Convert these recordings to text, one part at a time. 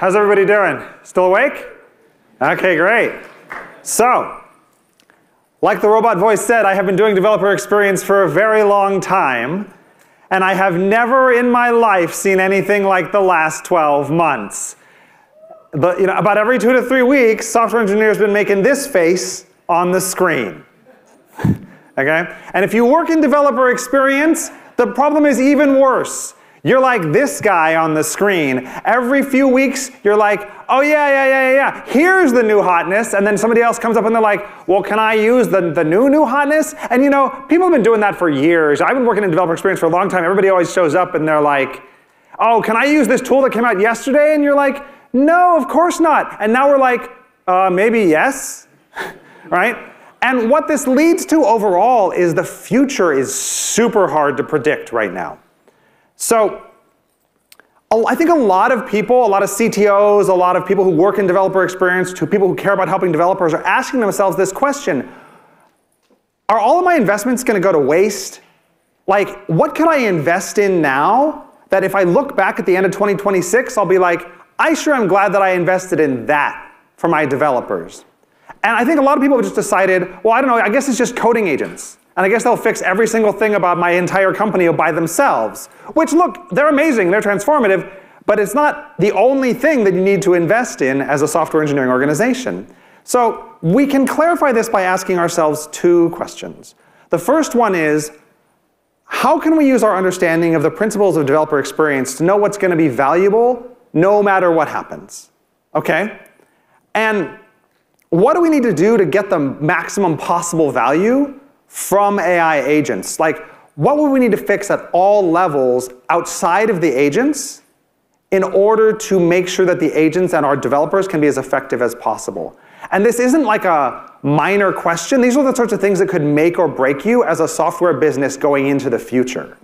How's everybody doing? Still awake? Okay, great. So, like the robot voice said, I have been doing developer experience for a very long time, and I have never in my life seen anything like the last 12 months. But, you know, about every two to three weeks, software engineers have been making this face on the screen. okay? And if you work in developer experience, the problem is even worse. You're like this guy on the screen. Every few weeks, you're like, oh, yeah, yeah, yeah, yeah, yeah. here's the new hotness. And then somebody else comes up and they're like, well, can I use the, the new, new hotness? And you know, people have been doing that for years. I've been working in developer experience for a long time. Everybody always shows up and they're like, oh, can I use this tool that came out yesterday? And you're like, no, of course not. And now we're like, uh, maybe yes, right? And what this leads to overall is the future is super hard to predict right now. So I think a lot of people, a lot of CTOs, a lot of people who work in developer experience, to people who care about helping developers are asking themselves this question. Are all of my investments going to go to waste? Like, what can I invest in now that if I look back at the end of 2026, I'll be like, I sure am glad that I invested in that for my developers. And I think a lot of people have just decided, well, I don't know, I guess it's just coding agents. And I guess they'll fix every single thing about my entire company by themselves. Which, look, they're amazing, they're transformative, but it's not the only thing that you need to invest in as a software engineering organization. So we can clarify this by asking ourselves two questions. The first one is, how can we use our understanding of the principles of developer experience to know what's going to be valuable no matter what happens? Okay? And what do we need to do to get the maximum possible value from AI agents? Like, what would we need to fix at all levels outside of the agents in order to make sure that the agents and our developers can be as effective as possible? And this isn't like a minor question. These are the sorts of things that could make or break you as a software business going into the future.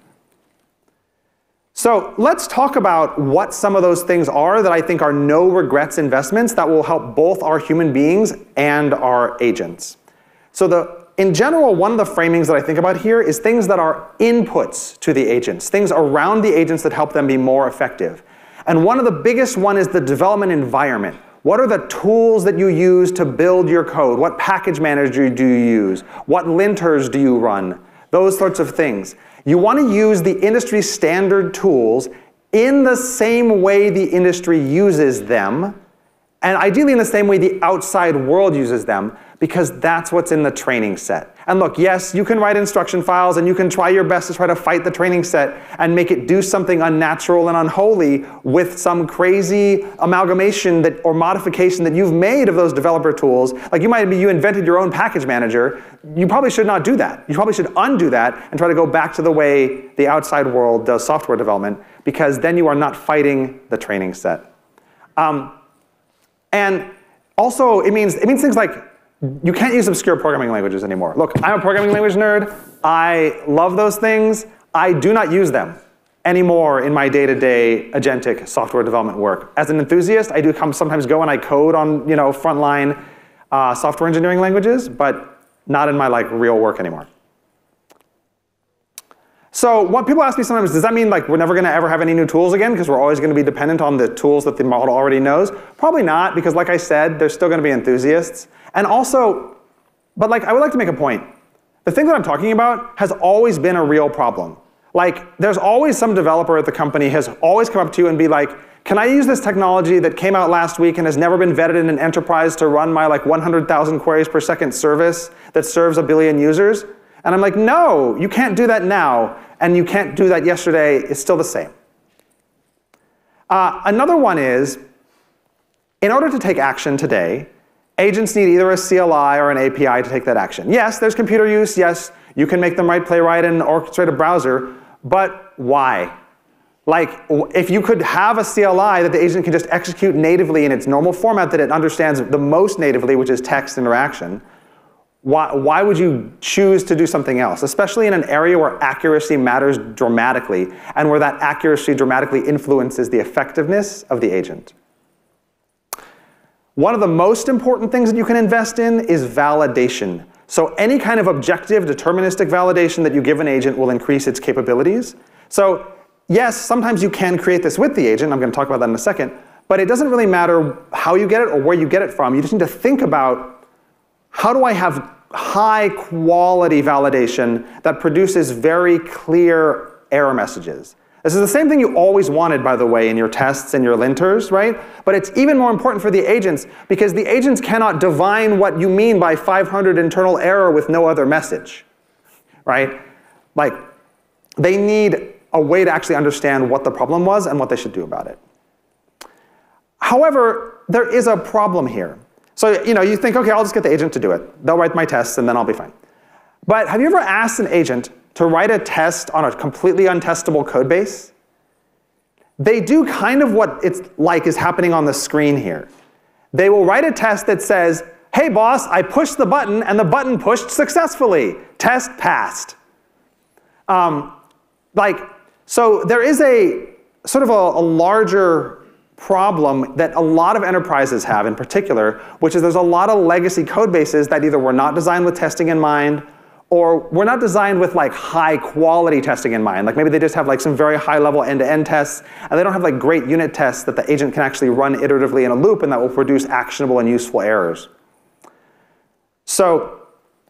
So let's talk about what some of those things are that I think are no regrets investments that will help both our human beings and our agents. So the, in general, one of the framings that I think about here is things that are inputs to the agents, things around the agents that help them be more effective. And one of the biggest one is the development environment. What are the tools that you use to build your code? What package manager do you use? What linters do you run? Those sorts of things. You want to use the industry standard tools in the same way the industry uses them, and ideally in the same way the outside world uses them, because that's what's in the training set. And look, yes, you can write instruction files and you can try your best to try to fight the training set and make it do something unnatural and unholy with some crazy amalgamation that or modification that you've made of those developer tools. Like you might be you invented your own package manager. You probably should not do that. You probably should undo that and try to go back to the way the outside world does software development because then you are not fighting the training set. Um, and also, it means it means things like you can't use obscure programming languages anymore. Look, I'm a programming language nerd. I love those things. I do not use them anymore in my day-to-day agentic software development work. As an enthusiast, I do come, sometimes go and I code on you know frontline uh, software engineering languages, but not in my like real work anymore. So what people ask me sometimes, does that mean like we're never going to ever have any new tools again because we're always going to be dependent on the tools that the model already knows? Probably not because like I said, there's still going to be enthusiasts. And also, but like I would like to make a point. The thing that I'm talking about has always been a real problem. Like there's always some developer at the company has always come up to you and be like, can I use this technology that came out last week and has never been vetted in an enterprise to run my like 100,000 queries per second service that serves a billion users? And I'm like, no, you can't do that now and you can't do that yesterday, it's still the same. Uh, another one is, in order to take action today, agents need either a CLI or an API to take that action. Yes, there's computer use. Yes, you can make them write playwright and orchestrate a browser, but why? Like, if you could have a CLI that the agent can just execute natively in its normal format that it understands the most natively, which is text interaction, why, why would you choose to do something else, especially in an area where accuracy matters dramatically and where that accuracy dramatically influences the effectiveness of the agent? One of the most important things that you can invest in is validation. So any kind of objective, deterministic validation that you give an agent will increase its capabilities. So yes, sometimes you can create this with the agent. I'm going to talk about that in a second. but it doesn't really matter how you get it or where you get it from. You just need to think about how do I have high quality validation that produces very clear error messages. This is the same thing you always wanted, by the way, in your tests and your linters, right? But it's even more important for the agents because the agents cannot divine what you mean by 500 internal error with no other message, right? Like, they need a way to actually understand what the problem was and what they should do about it. However, there is a problem here. So, you know, you think, okay, I'll just get the agent to do it. They'll write my tests and then I'll be fine. But have you ever asked an agent to write a test on a completely untestable code base? They do kind of what it's like is happening on the screen here. They will write a test that says, hey boss, I pushed the button and the button pushed successfully. Test passed. Um, like, so there is a sort of a, a larger problem that a lot of enterprises have in particular, which is there's a lot of legacy code bases that either were not designed with testing in mind or were not designed with like high quality testing in mind. Like maybe they just have like some very high level end-to-end tests and they don't have like great unit tests that the agent can actually run iteratively in a loop and that will produce actionable and useful errors. So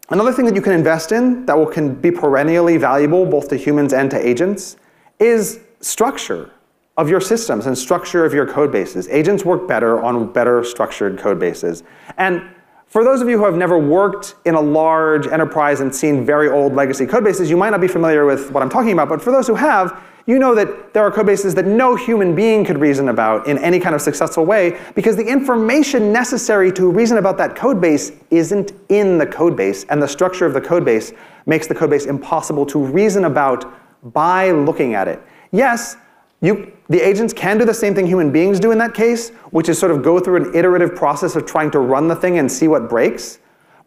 another thing that you can invest in that will can be perennially valuable both to humans and to agents is structure of your systems and structure of your code bases. Agents work better on better structured code bases. And for those of you who have never worked in a large enterprise and seen very old legacy code bases, you might not be familiar with what I'm talking about, but for those who have, you know that there are code bases that no human being could reason about in any kind of successful way because the information necessary to reason about that code base isn't in the code base, and the structure of the code base makes the code base impossible to reason about by looking at it. Yes, you, the agents can do the same thing human beings do in that case, which is sort of go through an iterative process of trying to run the thing and see what breaks.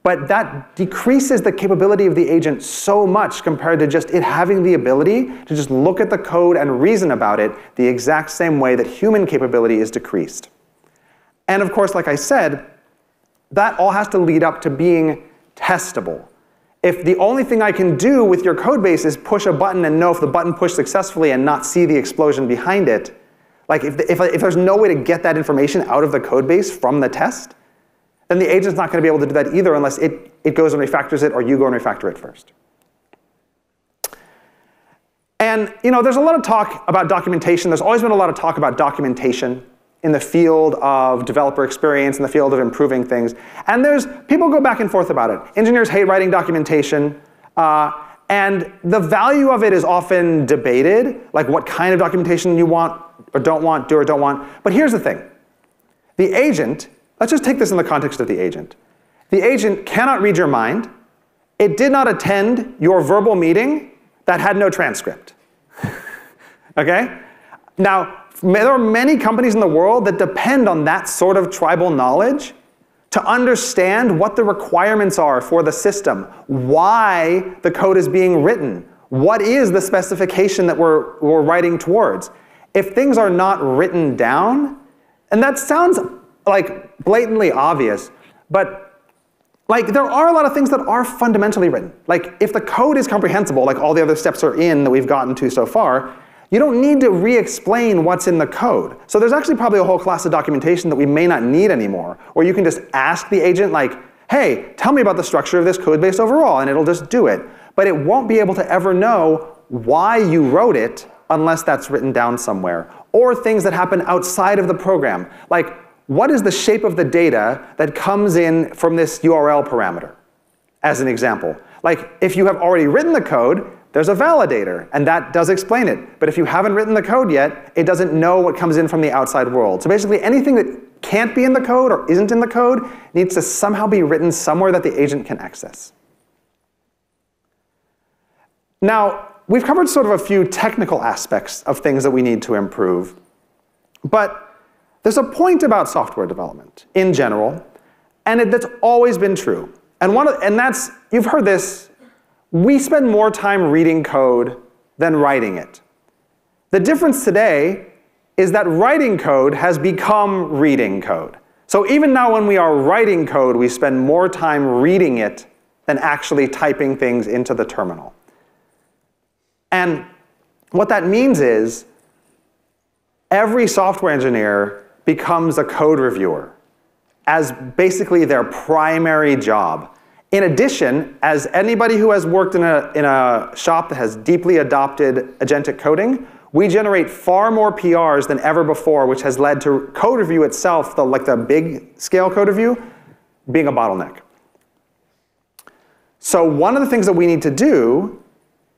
But that decreases the capability of the agent so much compared to just it having the ability to just look at the code and reason about it the exact same way that human capability is decreased. And of course, like I said, that all has to lead up to being testable if the only thing I can do with your code base is push a button and know if the button pushed successfully and not see the explosion behind it, like if, the, if, if there's no way to get that information out of the code base from the test, then the agent's not going to be able to do that either unless it, it goes and refactors it or you go and refactor it first. And you know, there's a lot of talk about documentation. There's always been a lot of talk about documentation in the field of developer experience, in the field of improving things. And there's people go back and forth about it. Engineers hate writing documentation. Uh, and the value of it is often debated, like what kind of documentation you want or don't want, do or don't want. But here's the thing. The agent, let's just take this in the context of the agent. The agent cannot read your mind. It did not attend your verbal meeting that had no transcript. okay? Now, there are many companies in the world that depend on that sort of tribal knowledge to understand what the requirements are for the system, why the code is being written, what is the specification that we're, we're writing towards. If things are not written down, and that sounds like blatantly obvious, but like there are a lot of things that are fundamentally written. Like if the code is comprehensible, like all the other steps are in that we've gotten to so far, you don't need to re-explain what's in the code. So there's actually probably a whole class of documentation that we may not need anymore, where you can just ask the agent like, hey, tell me about the structure of this code base overall, and it'll just do it. But it won't be able to ever know why you wrote it unless that's written down somewhere. Or things that happen outside of the program, like what is the shape of the data that comes in from this URL parameter, as an example. Like if you have already written the code, there's a validator, and that does explain it. But if you haven't written the code yet, it doesn't know what comes in from the outside world. So basically, anything that can't be in the code or isn't in the code needs to somehow be written somewhere that the agent can access. Now, we've covered sort of a few technical aspects of things that we need to improve. But there's a point about software development in general, and it, that's always been true. And, one of, and that's, you've heard this we spend more time reading code than writing it. The difference today is that writing code has become reading code. So even now when we are writing code, we spend more time reading it than actually typing things into the terminal. And what that means is every software engineer becomes a code reviewer as basically their primary job. In addition, as anybody who has worked in a, in a shop that has deeply adopted agentic coding, we generate far more PRs than ever before, which has led to code review itself, the, like the big scale code review, being a bottleneck. So one of the things that we need to do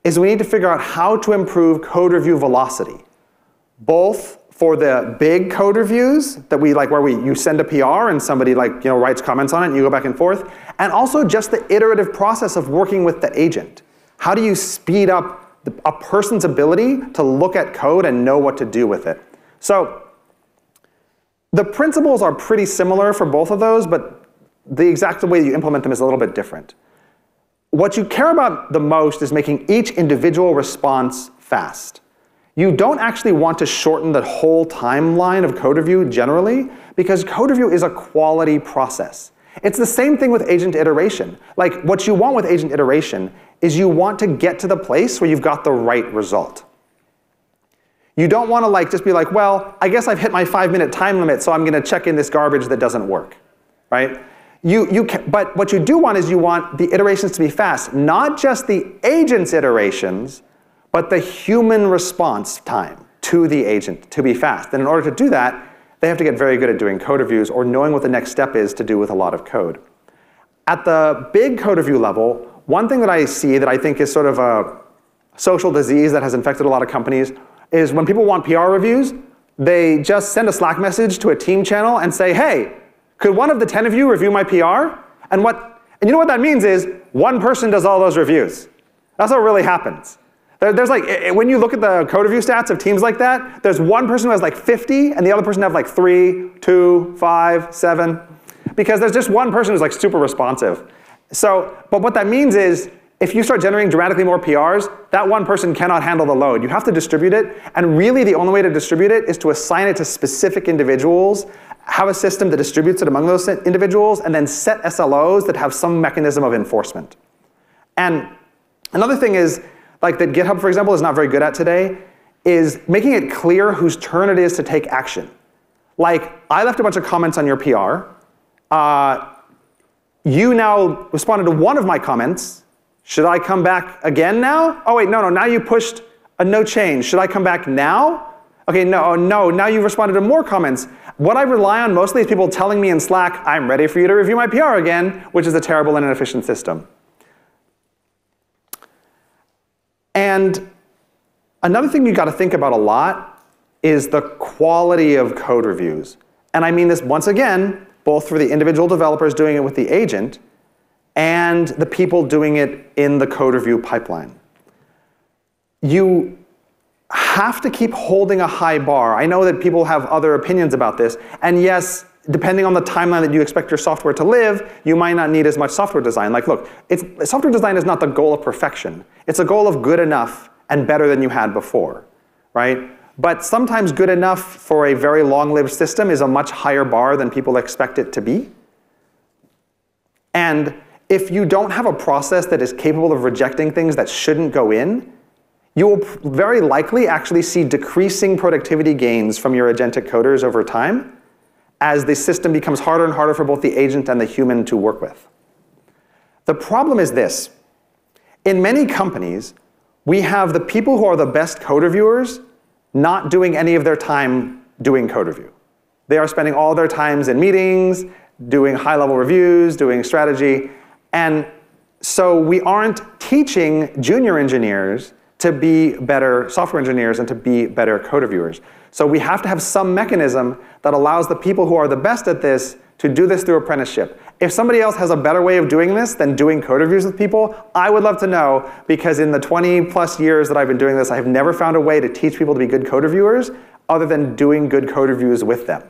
is we need to figure out how to improve code review velocity, both for the big code reviews that we like where we you send a PR and somebody like you know writes comments on it and you go back and forth, and also just the iterative process of working with the agent. How do you speed up the, a person's ability to look at code and know what to do with it? So the principles are pretty similar for both of those, but the exact way you implement them is a little bit different. What you care about the most is making each individual response fast. You don't actually want to shorten the whole timeline of code review generally, because code review is a quality process. It's the same thing with agent iteration. Like, what you want with agent iteration is you want to get to the place where you've got the right result. You don't want to like just be like, well, I guess I've hit my five minute time limit, so I'm going to check in this garbage that doesn't work, right? You, you can, but what you do want is you want the iterations to be fast, not just the agent's iterations, but the human response time to the agent to be fast. And in order to do that, they have to get very good at doing code reviews or knowing what the next step is to do with a lot of code. At the big code review level, one thing that I see that I think is sort of a social disease that has infected a lot of companies is when people want PR reviews, they just send a Slack message to a team channel and say, hey, could one of the 10 of you review my PR? And what and you know what that means is one person does all those reviews. That's what really happens. There, there's like, when you look at the code review stats of teams like that, there's one person who has like 50 and the other person have like three, two, five, seven, because there's just one person who's like super responsive. So, but what that means is, if you start generating dramatically more PRs, that one person cannot handle the load. You have to distribute it, and really the only way to distribute it is to assign it to specific individuals, have a system that distributes it among those individuals, and then set SLOs that have some mechanism of enforcement. And another thing is, like that GitHub, for example, is not very good at today, is making it clear whose turn it is to take action. Like, I left a bunch of comments on your PR. Uh, you now responded to one of my comments. Should I come back again now? Oh, wait, no, no, now you pushed a no change. Should I come back now? Okay, no, oh, no, now you've responded to more comments. What I rely on mostly is people telling me in Slack, I'm ready for you to review my PR again, which is a terrible and inefficient system. And another thing you got to think about a lot is the quality of code reviews. And I mean this once again, both for the individual developers doing it with the agent and the people doing it in the code review pipeline. You have to keep holding a high bar. I know that people have other opinions about this, and yes, depending on the timeline that you expect your software to live, you might not need as much software design. Like, look, software design is not the goal of perfection. It's a goal of good enough and better than you had before, right? But sometimes good enough for a very long-lived system is a much higher bar than people expect it to be. And if you don't have a process that is capable of rejecting things that shouldn't go in, you will very likely actually see decreasing productivity gains from your agentic coders over time as the system becomes harder and harder for both the agent and the human to work with. The problem is this. In many companies, we have the people who are the best code reviewers not doing any of their time doing code review. They are spending all their times in meetings, doing high-level reviews, doing strategy, and so we aren't teaching junior engineers to be better software engineers and to be better code reviewers. So we have to have some mechanism that allows the people who are the best at this to do this through apprenticeship. If somebody else has a better way of doing this than doing code reviews with people, I would love to know because in the 20 plus years that I've been doing this, I have never found a way to teach people to be good code reviewers other than doing good code reviews with them.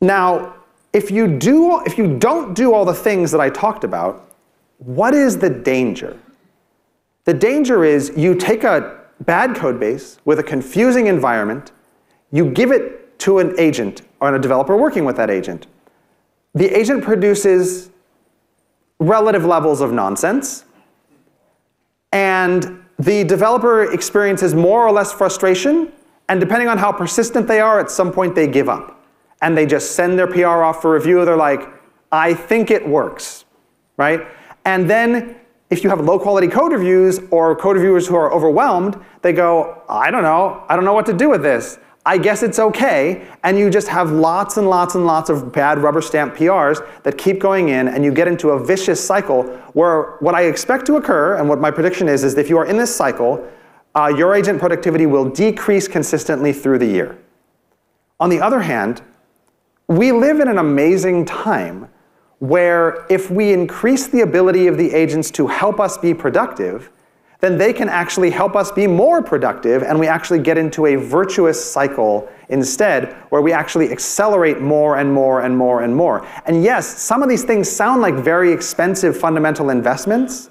Now, if you, do, if you don't do all the things that I talked about, what is the danger? The danger is you take a bad code base with a confusing environment, you give it to an agent or a developer working with that agent. The agent produces relative levels of nonsense, and the developer experiences more or less frustration And depending on how persistent they are, at some point they give up. And they just send their PR off for review. They're like, I think it works, right? And then if you have low quality code reviews or code reviewers who are overwhelmed, they go, I don't know, I don't know what to do with this. I guess it's okay. And you just have lots and lots and lots of bad rubber stamp PRs that keep going in, and you get into a vicious cycle where what I expect to occur, and what my prediction is, is that if you are in this cycle, uh, your agent productivity will decrease consistently through the year. On the other hand, we live in an amazing time where if we increase the ability of the agents to help us be productive, then they can actually help us be more productive and we actually get into a virtuous cycle instead where we actually accelerate more and more and more and more. And yes, some of these things sound like very expensive fundamental investments,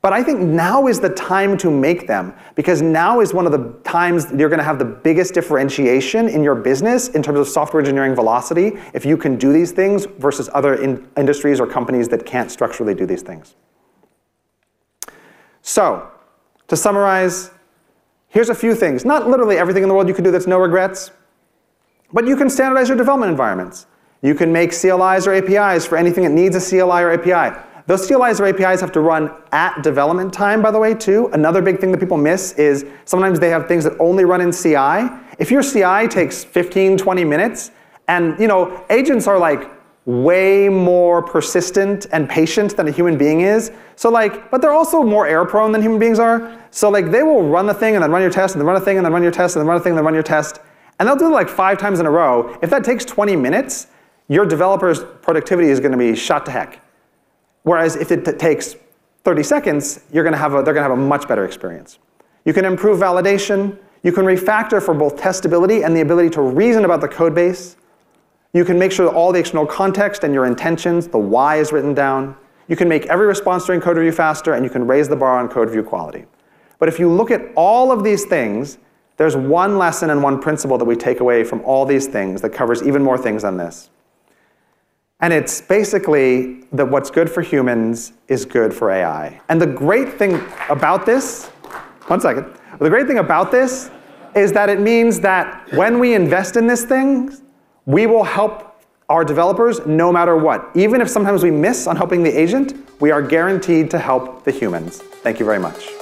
but I think now is the time to make them because now is one of the times you're going to have the biggest differentiation in your business in terms of software engineering velocity if you can do these things versus other in industries or companies that can't structurally do these things. So, to summarize, here's a few things. Not literally everything in the world you can do that's no regrets, but you can standardize your development environments. You can make CLIs or APIs for anything that needs a CLI or API. Those CLIs or APIs have to run at development time, by the way, too. Another big thing that people miss is sometimes they have things that only run in CI. If your CI takes 15, 20 minutes, and you know, agents are like way more persistent and patient than a human being is. So like, but they're also more error prone than human beings are. So like they will run the thing and then run your test and then run a thing and then run your test and then run a thing and then run your test. And they'll do it like five times in a row. If that takes 20 minutes, your developer's productivity is going to be shot to heck. Whereas if it takes 30 seconds, you're gonna have a, they're going to have a much better experience. You can improve validation. You can refactor for both testability and the ability to reason about the code base. You can make sure all the external context and your intentions, the why is written down. You can make every response during code review faster, and you can raise the bar on code review quality. But if you look at all of these things, there's one lesson and one principle that we take away from all these things that covers even more things than this. And it's basically that what's good for humans is good for AI. And the great thing about this, one second, the great thing about this is that it means that when we invest in this thing, we will help our developers no matter what. Even if sometimes we miss on helping the agent, we are guaranteed to help the humans. Thank you very much.